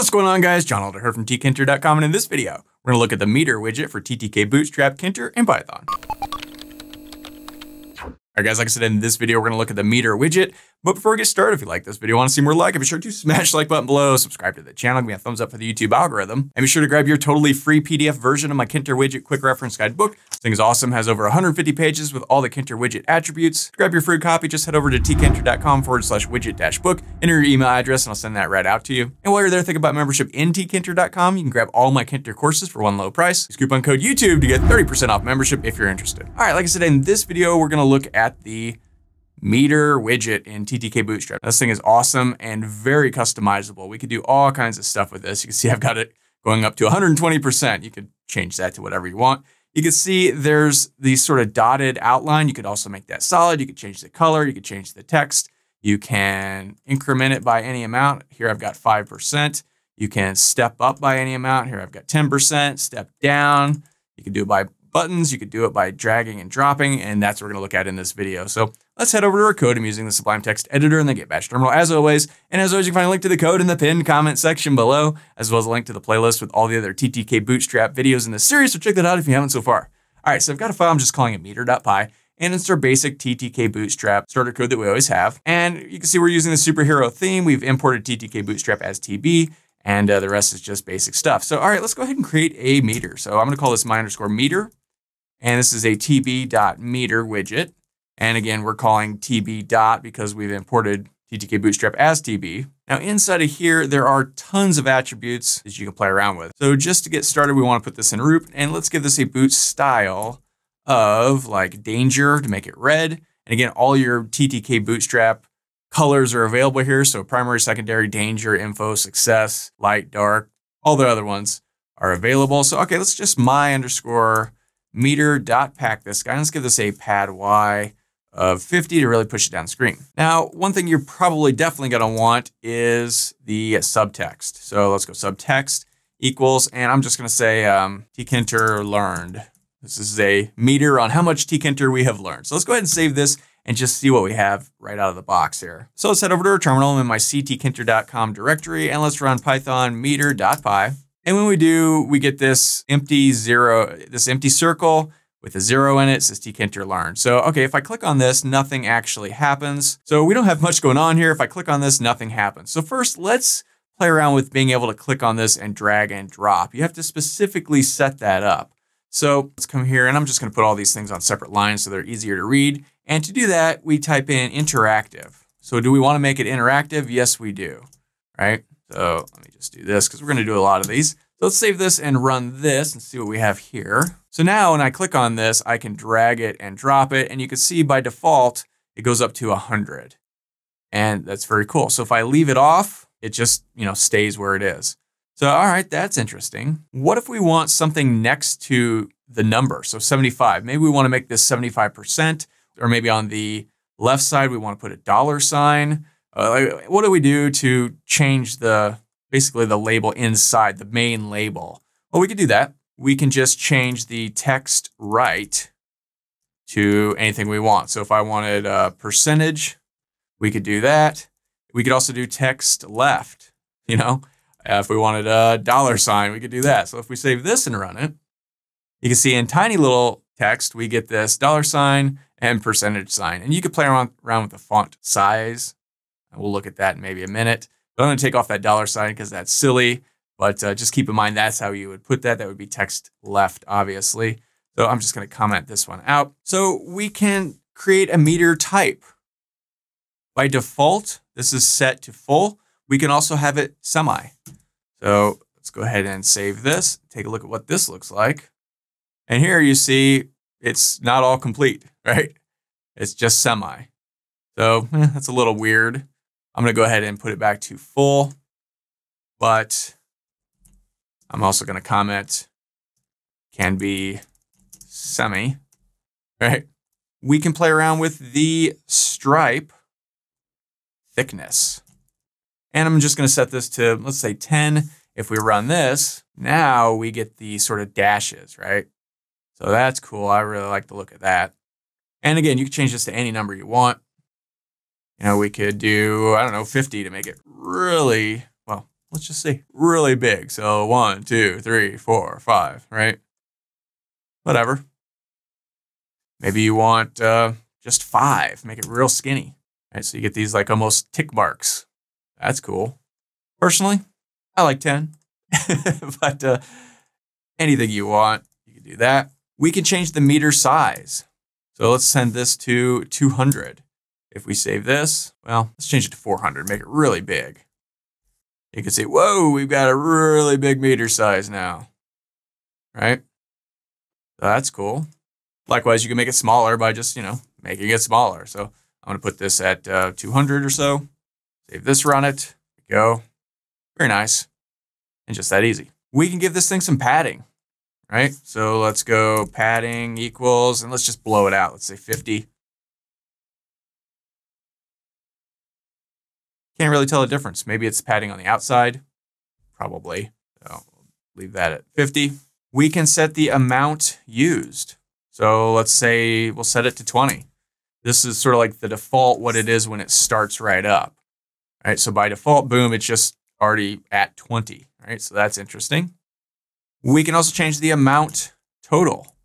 What's going on guys? John Elder here from tkinter.com and in this video, we're gonna look at the meter widget for TTK Bootstrap, Tkinter, and Python. All right guys, like I said, in this video, we're gonna look at the meter widget. But before we get started, if you like this video, want to see more like it, be sure to smash the like button below, subscribe to the channel, give me a thumbs up for the YouTube algorithm, and be sure to grab your totally free PDF version of my Tkinter widget quick reference guide book. This thing is awesome, has over 150 pages with all the Tkinter widget attributes. To grab your free copy, just head over to tkinter.com forward slash widget dash book, enter your email address, and I'll send that right out to you. And while you're there, think about membership in tkinter.com. You can grab all my Tkinter courses for one low price. Use coupon code YouTube to get 30% off membership if you're interested. All right, like I said, in this video, we're gonna look at the meter widget in TTK Bootstrap. This thing is awesome and very customizable. We could do all kinds of stuff with this. You can see I've got it going up to 120%. You could change that to whatever you want. You can see there's these sort of dotted outline. You could also make that solid. You could change the color. You could change the text. You can increment it by any amount. Here I've got 5%. You can step up by any amount. Here I've got 10%, step down. You can do it by buttons. You could do it by dragging and dropping, and that's what we're gonna look at in this video. So let's head over to our code. I'm using the Sublime Text Editor and the Git Bash terminal as always. And as always, you can find a link to the code in the pinned comment section below, as well as a link to the playlist with all the other TTK Bootstrap videos in the series. So check that out if you haven't so far. All right, so I've got a file. I'm just calling it meter.py. And it's our basic TTK Bootstrap starter code that we always have. And you can see we're using the superhero theme. We've imported TTK Bootstrap as TB and uh, the rest is just basic stuff. So, all right, let's go ahead and create a meter. So I'm gonna call this my underscore meter. And this is a tb.meter widget. And again, we're calling tb dot because we've imported TTK Bootstrap as TB. Now inside of here, there are tons of attributes that you can play around with. So just to get started, we want to put this in root and let's give this a boot style of like danger to make it red. And again, all your TTK Bootstrap colors are available here. So primary, secondary, danger, info, success, light, dark, all the other ones are available. So, okay, let's just my underscore meter dot pack this guy. Let's give this a pad Y of 50 to really push it down screen. Now, one thing you're probably definitely gonna want is the subtext. So let's go subtext equals, and I'm just gonna say um, tkinter learned. This is a meter on how much tkinter we have learned. So let's go ahead and save this and just see what we have right out of the box here. So let's head over to our terminal in my ctkinter.com directory and let's run python meter.py. And when we do, we get this empty zero, this empty circle with a zero in it, says tkinter learned. So, okay, if I click on this, nothing actually happens. So we don't have much going on here. If I click on this, nothing happens. So first, let's play around with being able to click on this and drag and drop. You have to specifically set that up. So let's come here and I'm just gonna put all these things on separate lines so they're easier to read. And to do that, we type in interactive. So do we wanna make it interactive? Yes, we do, right? So let me just do this because we're going to do a lot of these. So let's save this and run this and see what we have here. So now when I click on this, I can drag it and drop it. And you can see by default, it goes up to 100. And that's very cool. So if I leave it off, it just, you know, stays where it is. So, all right, that's interesting. What if we want something next to the number? So 75, maybe we want to make this 75%, or maybe on the left side, we want to put a dollar sign. Uh, what do we do to change the basically the label inside the main label? Well, we could do that. We can just change the text right to anything we want. So if I wanted a percentage, we could do that. We could also do text left, you know, uh, if we wanted a dollar sign, we could do that. So if we save this and run it, you can see in tiny little text, we get this dollar sign and percentage sign. And you could play around, around with the font size We'll look at that in maybe a minute. But I'm going to take off that dollar sign because that's silly. But uh, just keep in mind that's how you would put that. That would be text left, obviously. So I'm just going to comment this one out. So we can create a meter type. By default, this is set to full. We can also have it semi. So let's go ahead and save this. Take a look at what this looks like. And here you see it's not all complete, right? It's just semi. So eh, that's a little weird. I'm going to go ahead and put it back to full, but I'm also going to comment can be semi, right? We can play around with the stripe thickness. And I'm just going to set this to, let's say 10. If we run this, now we get the sort of dashes, right? So that's cool. I really like the look of that. And again, you can change this to any number you want. You know, we could do, I don't know, 50 to make it really, well, let's just say really big. So one, two, three, four, five, right? Whatever. Maybe you want uh, just five, make it real skinny. Right, so you get these like almost tick marks. That's cool. Personally, I like 10, but uh, anything you want, you can do that. We can change the meter size. So let's send this to 200. If we save this, well, let's change it to 400, make it really big. You can see, whoa, we've got a really big meter size now, right? So that's cool. Likewise, you can make it smaller by just, you know, making it smaller. So I'm going to put this at uh, 200 or so. Save this, run it. Go. Very nice. And just that easy. We can give this thing some padding, right? So let's go padding equals, and let's just blow it out. Let's say 50. Can't really tell the difference. Maybe it's padding on the outside. Probably. So leave that at 50. We can set the amount used. So let's say we'll set it to 20. This is sort of like the default what it is when it starts right up. All right, so by default, boom, it's just already at 20, right? So that's interesting. We can also change the amount total.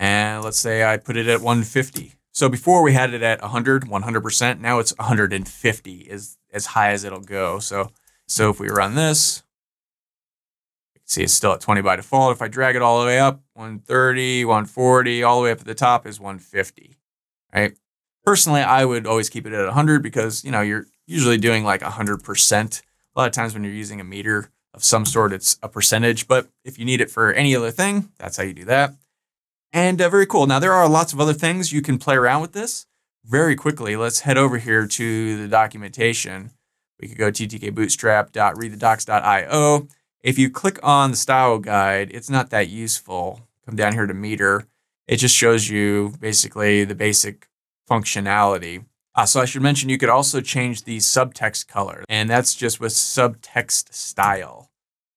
And let's say I put it at 150. So before we had it at 100, 100%. Now it's 150 is as high as it'll go. So, so if we run this, you can See, it's still at 20 by default. If I drag it all the way up, 130, 140, all the way up to the top is 150, right? Personally, I would always keep it at 100 because, you know, you're usually doing like 100%. A lot of times when you're using a meter of some sort, it's a percentage. But if you need it for any other thing, that's how you do that. And uh, very cool. Now, there are lots of other things you can play around with this. Very quickly, let's head over here to the documentation. We could go ttkbootstrap.readthedocs.io if you click on the style guide, it's not that useful. Come down here to meter. It just shows you basically the basic functionality. Uh, so I should mention you could also change the subtext color, and that's just with subtext style.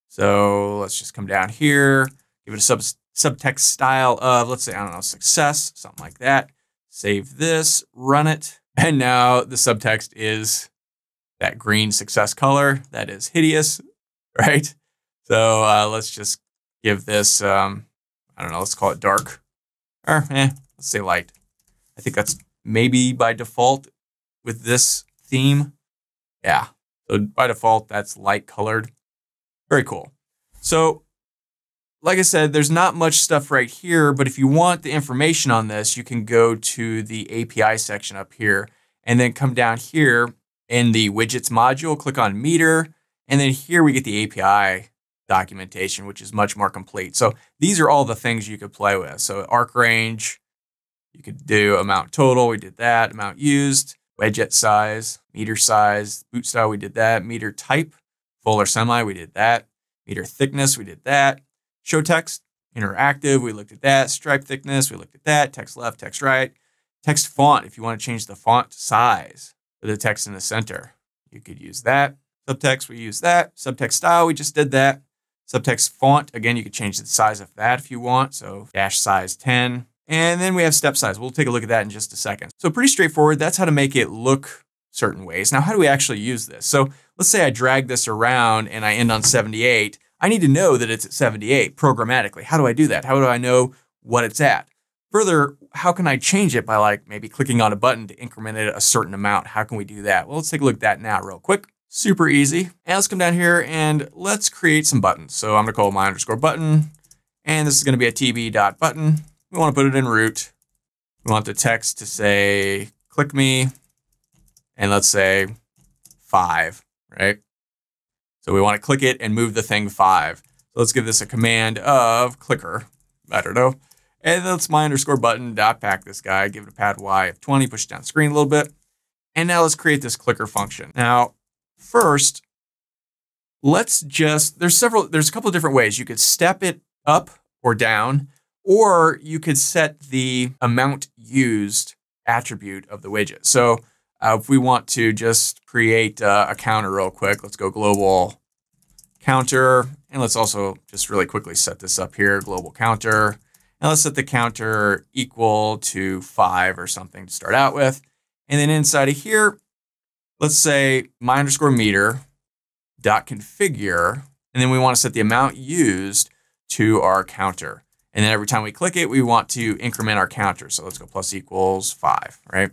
So let's just come down here, give it a sub subtext style of, let's say, I don't know, success, something like that. Save this, run it. And now the subtext is that green success color. That is hideous, right? So uh, let's just give this, um, I don't know, let's call it dark. Or, eh, let's say light. I think that's maybe by default with this theme. Yeah. So by default, that's light colored. Very cool. So, like I said, there's not much stuff right here, but if you want the information on this, you can go to the API section up here and then come down here in the widgets module, click on meter, and then here we get the API documentation, which is much more complete. So these are all the things you could play with. So arc range, you could do amount total, we did that, amount used, widget size, meter size, boot style, we did that, meter type, full or semi, we did that, meter thickness, we did that, show text, interactive, we looked at that, stripe thickness, we looked at that, text left, text right, text font, if you want to change the font size for the text in the center, you could use that. Subtext, we use that. Subtext style, we just did that. Subtext font, again, you could change the size of that if you want. So dash size 10. And then we have step size. We'll take a look at that in just a second. So pretty straightforward. That's how to make it look certain ways. Now, how do we actually use this? So let's say I drag this around and I end on 78. I need to know that it's at 78 programmatically. How do I do that? How do I know what it's at? Further, how can I change it by like maybe clicking on a button to increment it a certain amount? How can we do that? Well, let's take a look at that now real quick. Super easy. And let's come down here and let's create some buttons. So I'm gonna call my underscore button, and this is gonna be a tb dot button. We wanna put it in root. We want the text to say, click me, and let's say five, right? So we wanna click it and move the thing five. So let's give this a command of clicker, I don't know. And that's my underscore button dot pack this guy, give it a pad Y of 20, push it down screen a little bit. And now let's create this clicker function. Now, First, let's just, there's several, there's a couple of different ways. You could step it up or down, or you could set the amount used attribute of the widget. So uh, if we want to just create uh, a counter real quick, let's go global counter. And let's also just really quickly set this up here, global counter. And let's set the counter equal to five or something to start out with. And then inside of here, let's say my underscore meter dot configure, and then we want to set the amount used to our counter. And then every time we click it, we want to increment our counter. So let's go plus equals five, right?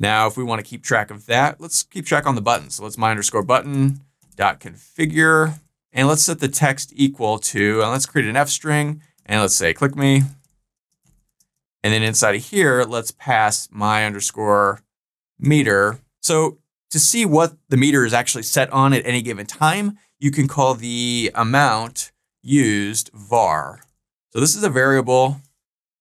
Now, if we want to keep track of that, let's keep track on the button. So let's my underscore button dot configure, and let's set the text equal to, and let's create an F string, and let's say click me. And then inside of here, let's pass my underscore meter. So to see what the meter is actually set on at any given time, you can call the amount used var. So this is a variable,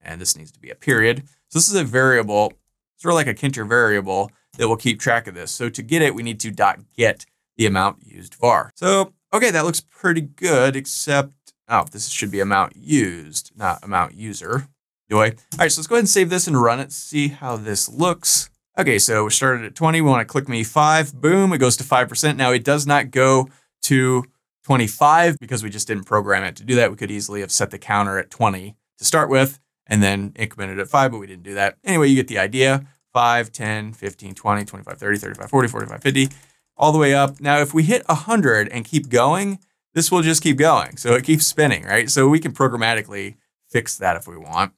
and this needs to be a period. So this is a variable, sort of like a Tkinter variable that will keep track of this. So to get it, we need to dot get the amount used var. So, okay, that looks pretty good, except, oh, this should be amount used, not amount user. I? All right, so let's go ahead and save this and run it, see how this looks. Okay, so we started at 20. We want to click me 5. Boom, it goes to 5%. Now, it does not go to 25 because we just didn't program it to do that. We could easily have set the counter at 20 to start with and then incremented at 5, but we didn't do that. Anyway, you get the idea. 5, 10, 15, 20, 25, 30, 35, 40, 45, 50, all the way up. Now, if we hit 100 and keep going, this will just keep going. So it keeps spinning, right? So we can programmatically fix that if we want.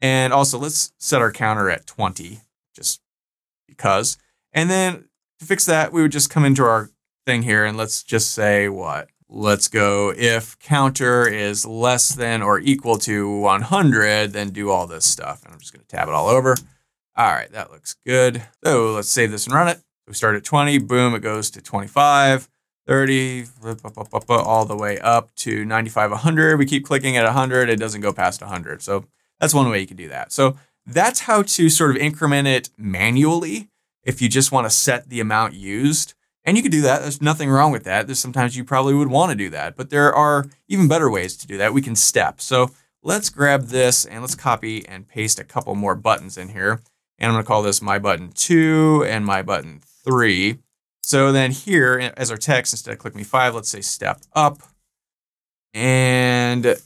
And also let's set our counter at 20, just because. And then to fix that, we would just come into our thing here and let's just say what? Let's go if counter is less than or equal to 100, then do all this stuff. And I'm just going to tab it all over. All right, that looks good. So let's save this and run it. We start at 20, boom, it goes to 25, 30, all the way up to 95, 100. We keep clicking at 100, it doesn't go past 100. So that's one way you can do that. So that's how to sort of increment it manually if you just want to set the amount used. And you could do that. There's nothing wrong with that. There's sometimes you probably would want to do that, but there are even better ways to do that. We can step. So let's grab this and let's copy and paste a couple more buttons in here. And I'm going to call this my button two and my button three. So then here as our text, instead of click me five, let's say step up. And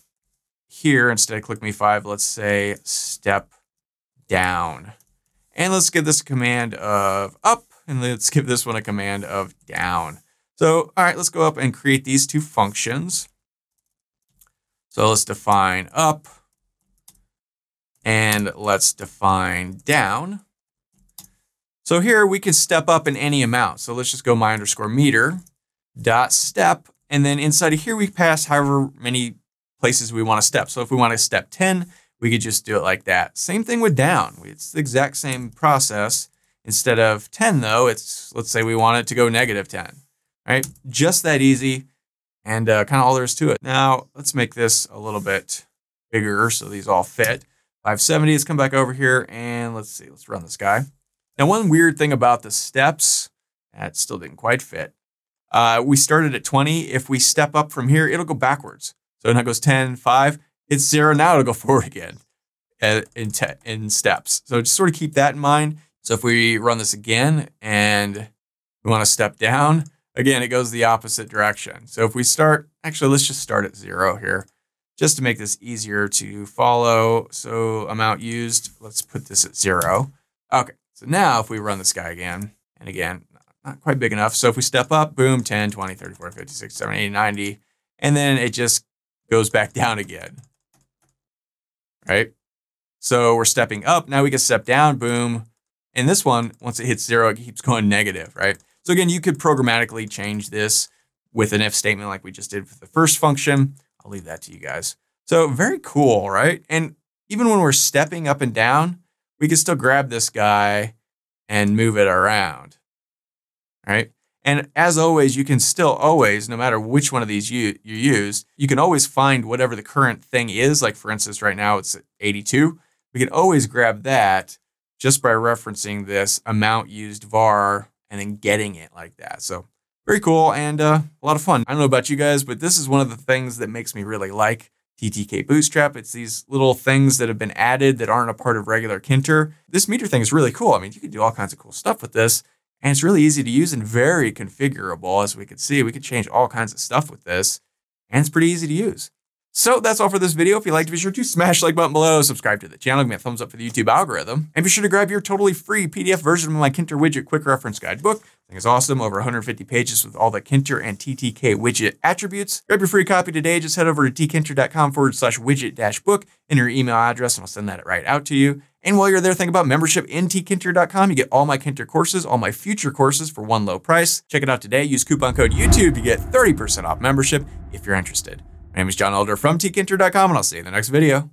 here, instead of click me five, let's say step down. And let's give this a command of up, and let's give this one a command of down. So, all right, let's go up and create these two functions. So let's define up, and let's define down. So here we can step up in any amount. So let's just go my underscore meter dot step. And then inside of here, we pass however many places we want to step. So if we want to step 10, we could just do it like that. Same thing with down. It's the exact same process. Instead of 10 though, it's, let's say we want it to go negative 10, right? Just that easy and uh, kind of all there is to it. Now let's make this a little bit bigger so these all fit. 570, let's come back over here and let's see, let's run this guy. Now one weird thing about the steps, that still didn't quite fit. Uh, we started at 20. If we step up from here, it'll go backwards. So now it goes 10, 5, it's zero. Now it'll go forward again uh, in, in steps. So just sort of keep that in mind. So if we run this again and we want to step down, again, it goes the opposite direction. So if we start, actually, let's just start at zero here just to make this easier to follow. So amount used, let's put this at zero. Okay, so now if we run this guy again, and again, not quite big enough. So if we step up, boom, 10, 20, 30, 40, 50, 60, 70, 80, 90, and then it just goes back down again. Right? So we're stepping up. Now we can step down, boom. And this one, once it hits zero, it keeps going negative, right? So again, you could programmatically change this with an if statement like we just did for the first function. I'll leave that to you guys. So very cool, right? And even when we're stepping up and down, we can still grab this guy and move it around, right? And as always, you can still always, no matter which one of these you, you use, you can always find whatever the current thing is. Like for instance, right now it's 82. We can always grab that just by referencing this amount used var and then getting it like that. So very cool and uh, a lot of fun. I don't know about you guys, but this is one of the things that makes me really like TTK Bootstrap. It's these little things that have been added that aren't a part of regular Tkinter. This meter thing is really cool. I mean, you can do all kinds of cool stuff with this. And it's really easy to use and very configurable. As we could see, we could change all kinds of stuff with this. And it's pretty easy to use. So that's all for this video. If you liked be sure to smash the like button below, subscribe to the channel, give me a thumbs up for the YouTube algorithm, and be sure to grab your totally free PDF version of my Tkinter Widget Quick Reference Guide book. I think it's awesome, over 150 pages with all the Tkinter and TTK widget attributes. Grab your free copy today. Just head over to tkinter.com forward slash widget dash book, enter your email address, and I'll send that right out to you. And while you're there, think about membership in tkinter.com. You get all my Tkinter courses, all my future courses for one low price. Check it out today. Use coupon code YouTube to get 30% off membership if you're interested. My name is John Elder from tkinter.com, and I'll see you in the next video.